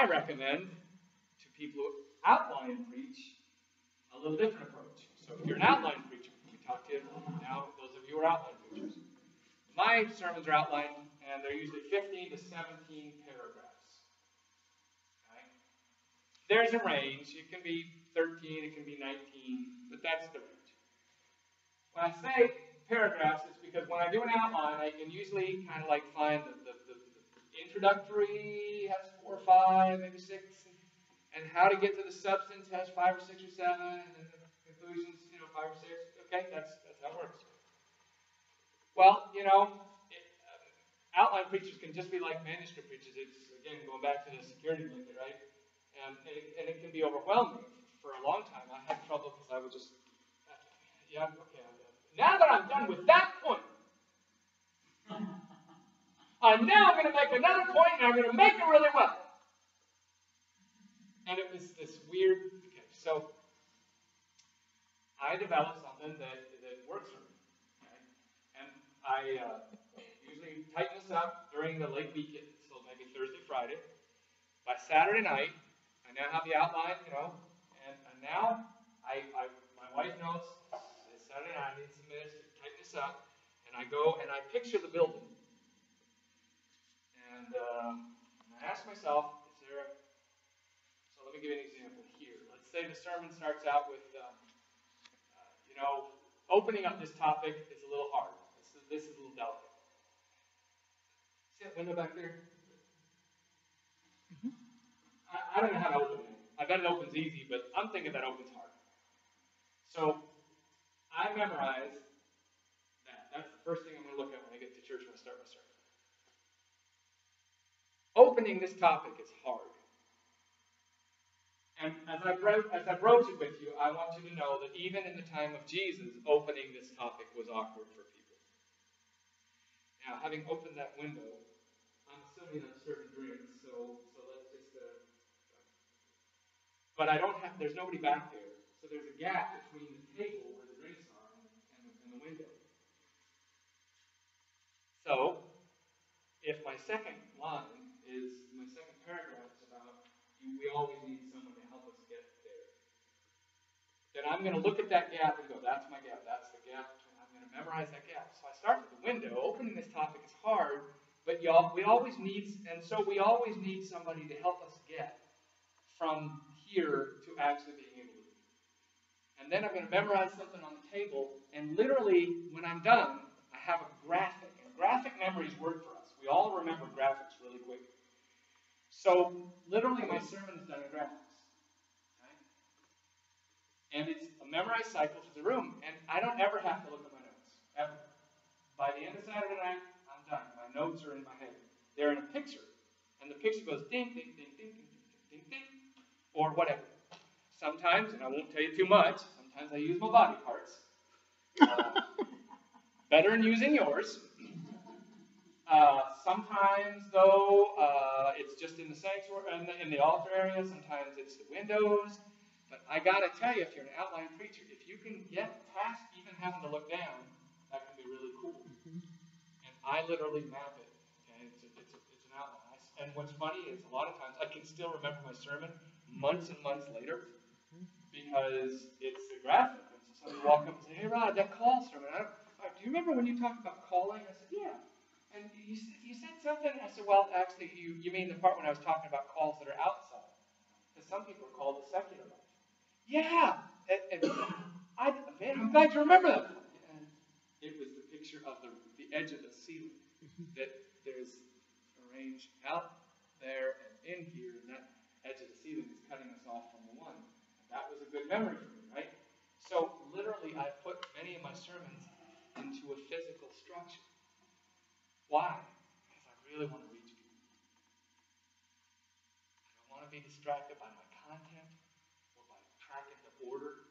I recommend to people who outline and preach a little different approach. So if you're an outline preacher, we talk to now, those of you who are outline preachers. My sermons are outlined, and they're usually 15 to 17 paragraphs. Okay? There's a range. It can be 13, it can be 19, but that's the range. When I say paragraphs, it's because when I do an outline, I can usually kind of like find the, the introductory has four or five, maybe six, and how to get to the substance has five or six or seven, and then the conclusions, you know, five or six. Okay, that's that's how it works. Well, you know, it, um, outline preachers can just be like manuscript preachers. It's again going back to the security blanket, right? And it, and it can be overwhelming. For a long time, I had trouble because I would just, uh, yeah, okay. Now that I'm done with that point, I'm now going to make another point, and I'm going to make it really well. And it was this weird. So I developed something that, that works for me. Okay? And I uh, usually tighten this up during the late weekend, so maybe Thursday, Friday. By Saturday night, I now have the outline, you know, and, and now I, I, my wife knows Saturday night, I need some minutes to tighten this up, and I go and I picture the building. And, um, and I ask myself, is there a, so let me give you an example here. Let's say the sermon starts out with, um, uh, you know, opening up this topic is a little hard. This is, this is a little delicate. See that window back there? I, I don't know how to open it. I bet it opens easy, but I'm thinking that opens hard. So I memorize that. That's the first thing I'm going to look at when I get to church when I start my sermon. Opening this topic is hard. And as I, broach, as I broach it with you, I want you to know that even in the time of Jesus, opening this topic was awkward for people. Now, having opened that window, I'm assuming I'm serving drinks, so, so let's just. Uh, but I don't have, there's nobody back there, so there's a gap between the table where the drinks are and, the, and the window. So, if my second line is, my second paragraph is about, we always need someone to help us get there, then I'm going to look at that gap and go, that's my gap, that's the gap. I'm going to memorize that gap. So I start with the window. Opening this topic is hard, but y'all, we always need, and so we always need somebody to help us get from here to actually being able to. And then I'm going to memorize something on the table, and literally, when I'm done, I have a graphic. And graphic memories work for us. We all remember graphics really quick. So, literally, my sermon is done in graphics. Okay? And it's a memorized cycle to the room, and I don't ever have to look at my notes, ever. By the end of Saturday night, I'm done. My notes are in my head. They're in a picture, and the picture goes ding, ding, ding, ding, ding, ding, ding, ding, or whatever. Sometimes, and I won't tell you too much, sometimes I use my body parts. Uh, better than using yours. Uh, sometimes, though, uh, it's just in the sanctuary, in the, in the altar area. Sometimes it's the windows. But I gotta tell you, if you're an outline preacher, if you can get past even having to look down, that can be really cool. And I literally map it. Okay, it's, a, it's, a, it's an outline. And what's funny is a lot of times I can still remember my sermon months and months later because it's a graphic. And so somebody walk up and say, "Hey, Rod, that call sermon. I don't, uh, do you remember when you talked about calling?" I said, "Yeah." And you, you said something. I said, "Well, actually, you, you mean the part when I was talking about calls that are outside? Because some people are called the secular life." Yeah. And, and I, man, I'm glad you remember that. And it was the picture of the, the edge of the ceiling mm-hmm. that there's a range out there and in here, and that edge of the ceiling is cutting us off from the one. That was a good memory for me, right? So literally, I put many of my sermons into a physical structure. Why? Because I really want to reach people. I don't want to be distracted by my content or by tracking the order.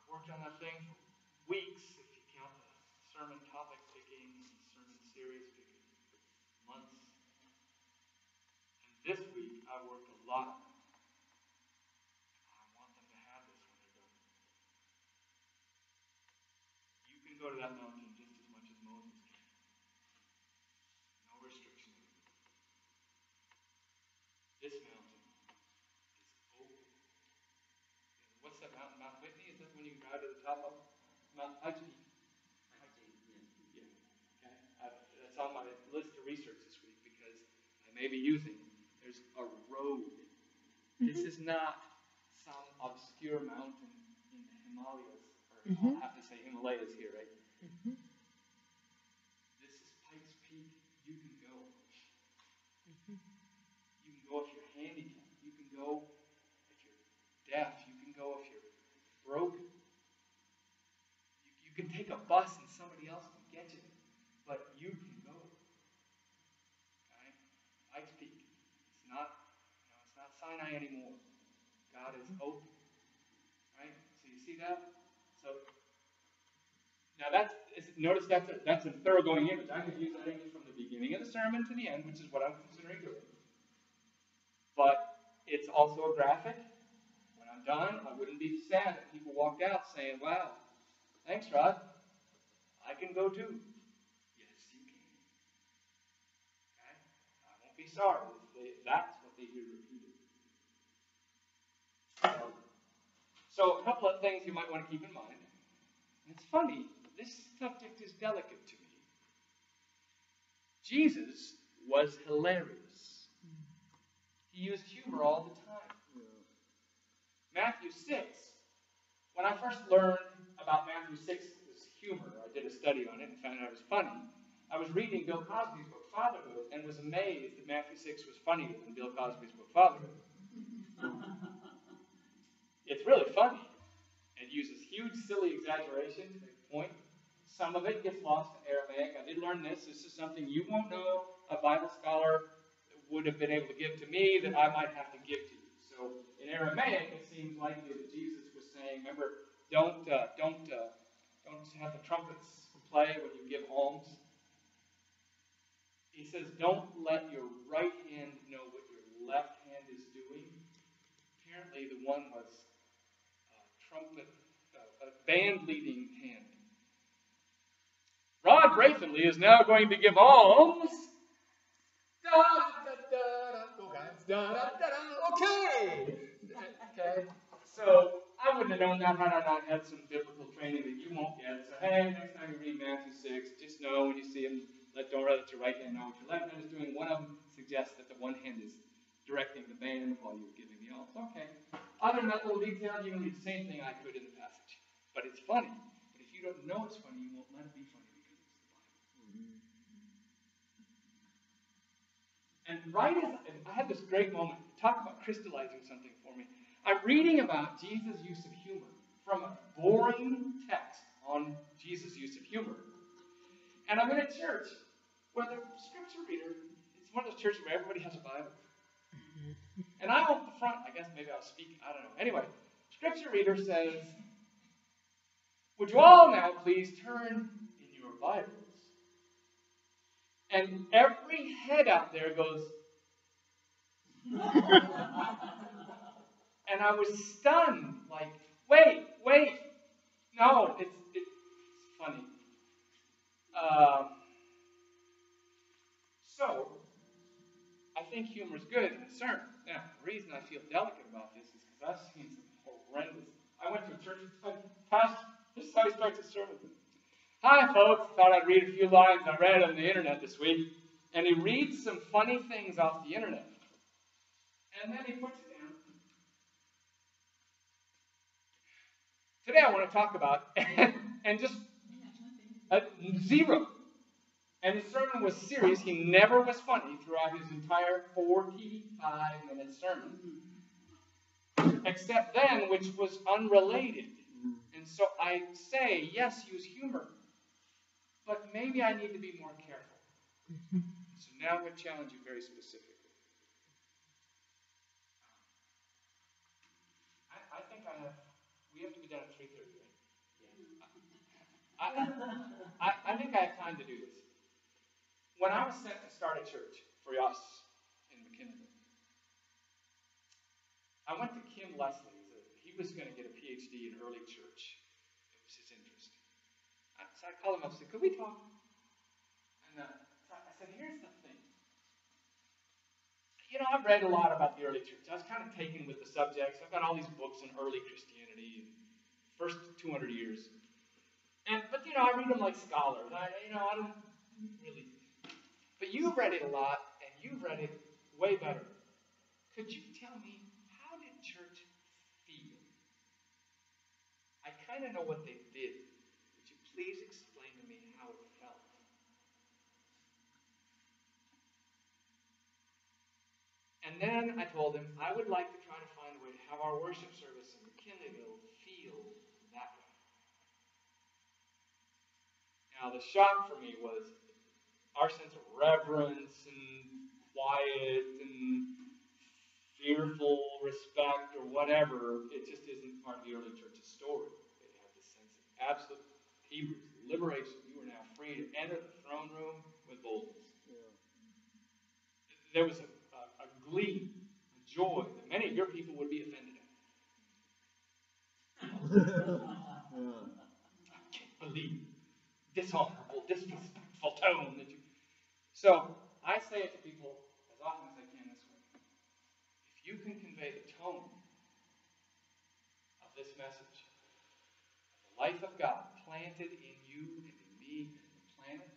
I've worked on that thing for weeks, if you count the sermon topic picking, and sermon series picking, months. And this week, I worked a lot. I want them to have this when they're done. You can go to that mountain just as much as Moses can. No restriction. What's that mountain? Mount Whitney? Is that when you drive to the top of Mount Pikes Peak? Yeah. Okay. I, that's on my list to research this week because I may be using. There's a road. This is not some obscure mountain in the Himalayas, or Mhm. I'll have to say Himalayas here, right? Mhm. This is Pikes Peak. You can go. Mhm. You can go if you're handicapped. You can go if you're deaf. You can go if you're broken. You, you can take a bus and somebody else can get you. But you can go. Okay? Pikes Peak. It's not, you know, it's not Sinai anymore. God is open. Right? So you see that? So now that's notice that's a, that's a thoroughgoing image. I could use that image from the beginning of the sermon to the end, which is what I'm considering doing. But it's also a graphic. Done, I wouldn't be sad if people walked out saying, "Wow, thanks, Rod. I can go too." Yes, you can. Okay? I won't be sorry if they, that's what they hear repeated. So, so a couple of things you might want to keep in mind. It's funny, this subject is delicate to me. Jesus was hilarious. He used humor all the time. Matthew 6, when I first learned about Matthew 6's humor, I did a study on it and found out it was funny. I was reading Bill Cosby's book, Fatherhood, and was amazed that Matthew 6 was funnier than Bill Cosby's book, Fatherhood. it's really funny. It uses huge, silly exaggeration to make a point. Some of it gets lost in Aramaic. I did learn this. This is something you won't know. A Bible scholar would have been able to give to me that I might have to give to you. So in Aramaic, it seems likely that Jesus was saying, remember, don't uh, don't uh, don't have the trumpets play when you give alms. He says, don't let your right hand know what your left hand is doing. Apparently, the one was uh, trumpet, uh, a band leading hand. Rod Brayfindley is now going to give alms. Da, da, da, da, guys. Da, da, da, da. Okay. Okay. So I wouldn't have known that had I not had some biblical training that you won't get. So hey, next time you read Matthew 6, just know when you see him, let don't let your right hand know what your left hand is doing. One of them suggests that the one hand is directing the band while you're giving the alms. Okay. Other than that little detail, you can read the same thing I could in the passage. But it's funny. But if you don't know it's funny, you won't let it be funny because it's the Bible. Mm-hmm. And right as I had this great moment, talk about crystallizing something for me. I'm reading about Jesus' use of humor from a boring text on Jesus' use of humor. And I'm in a church where the scripture reader, it's one of those churches where everybody has a Bible. Mm-hmm. And I'm up the front, I guess maybe I was speaking, I don't know. Anyway, scripture reader says, Would you all now please turn in your Bibles? And every head out there goes, and I was stunned, like, wait, wait, no, it's, it's funny. Um, so, I think humor is good in. Now, the reason I feel delicate about this is because I've seen some horrendous. I went to a church, Pastor, this is how he starts sermon. Hi, folks. Thought I'd read a few lines I read on the internet this week. And he reads some funny things off the internet. And then he puts it down. Today I want to talk about, and just uh, zero. And his sermon was serious. He never was funny throughout his entire 45 minute sermon. Except then, which was unrelated. And so I say, yes, use humor. But maybe I need to be more careful. So now I'm going to challenge you very specifically. I, I think I have, we have to be done at 3.30, right? I, I, I think I have time to do this. When I was sent to start a church for us in McKinley, I went to Kim Leslie. He was going to get a PhD in early church. It was his interest. So I called him up and said, Could we talk? And uh, so I said, Here's the. You know, I've read a lot about the early church. I was kind of taken with the subjects. I've got all these books on early Christianity, first 200 years. And but you know, I read them like scholars. I you know, I don't really. But you've read it a lot, and you've read it way better. Could you tell me how did church feel? I kind of know what they did. Would you please explain to me how it felt? And then I told him I would like to try to find a way to have our worship service in McKinleyville feel that way. Now, the shock for me was our sense of reverence and quiet and fearful respect or whatever, it just isn't part of the early church's story. They had this sense of absolute Hebrews, liberation. You are now free to enter the throne room with boldness. There was a glee, joy that many of your people would be offended at. I can't believe dishonorable, disrespectful tone that you. So I say it to people as often as I can this way. If you can convey the tone of this message, of the life of God planted in you and in me and the planet,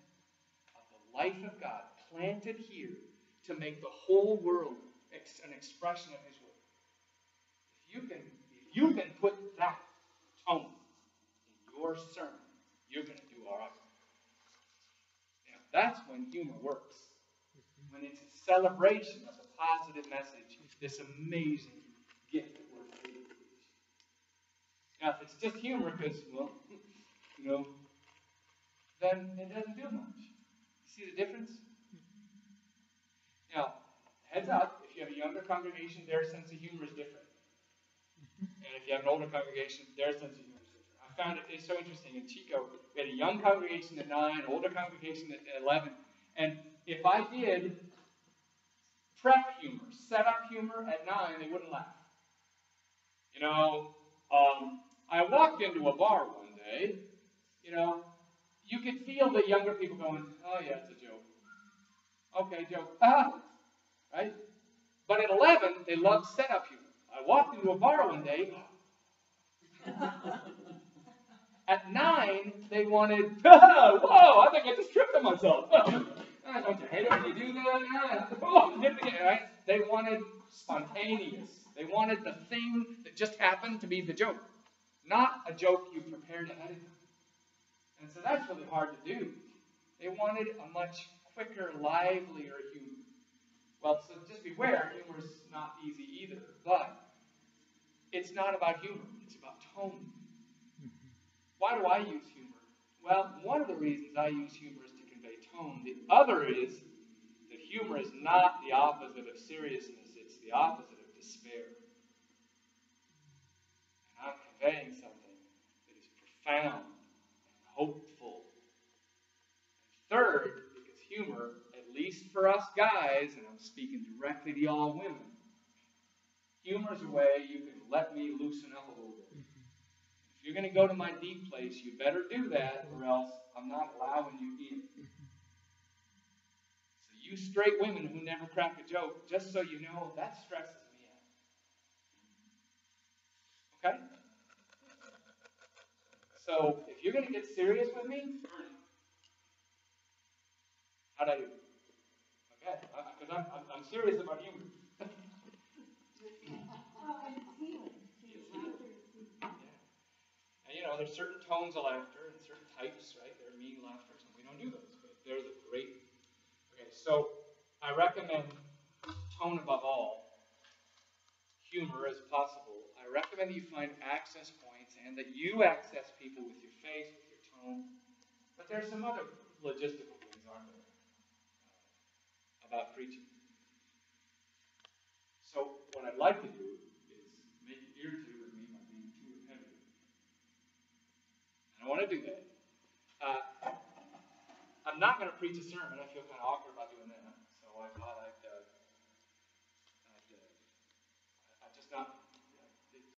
of the life of God planted here to make the whole world an expression of His will. If you can, if you can put that tone in your sermon, you're going to do all right. Now, that's when humor works. When it's a celebration of the positive message, this amazing gift that we're created. Now, if it's just humor, because, well, you know, then it doesn't do much. You see the difference? Now, heads up, if you have a younger congregation, their sense of humor is different. And if you have an older congregation, their sense of humor is different. I found it it's so interesting. In Chico, we had a young congregation at 9, older congregation at 11. And if I did prep humor, set up humor at 9, they wouldn't laugh. You know, um, I walked into a bar one day, you know, you could feel the younger people going, oh yeah, it's a. Okay, joke. Ah, right? But at 11, they loved setup humor. I walked into a bar one day. at 9, they wanted, whoa, I think I just tripped on myself. Don't you hate it when you do that? Oh, right? They wanted spontaneous. They wanted the thing that just happened to be the joke, not a joke you prepared ahead of time. And so that's really hard to do. They wanted a much quicker, livelier humor. Well, so just beware, humor is not easy either. But it's not about humor, it's about tone. Mm-hmm. Why do I use humor? Well, one of the reasons I use humor is to convey tone. The other is that humor is not the opposite of seriousness, it's the opposite of despair. And I'm conveying something that is profound and hopeful. And third, humor, at least for us guys, and I'm speaking directly to y'all women, humor is a way you can let me loosen up a little bit. Mm-hmm. If you're going to go to my deep place, you better do that, or else I'm not allowing you in. Mm-hmm. So, you straight women who never crack a joke, just so you know, that stresses me out. Okay? So, if you're going to get serious with me, how'd I do? Okay, because I'm, I'm, I'm serious about humor. And you know, there's certain tones of laughter and certain types, right? There are mean laughter, and we don't do those, but there's a great. Okay, so I recommend tone above all, humor as possible. I recommend that you find access points and that you access people with your face, with your tone. But there's some other logistical preaching. So what I'd like to do is make it irritated with me by being too repetitive. I don't want to do that. Uh, I'm not going to preach a sermon. I feel kind of awkward about doing that. So I thought I'd,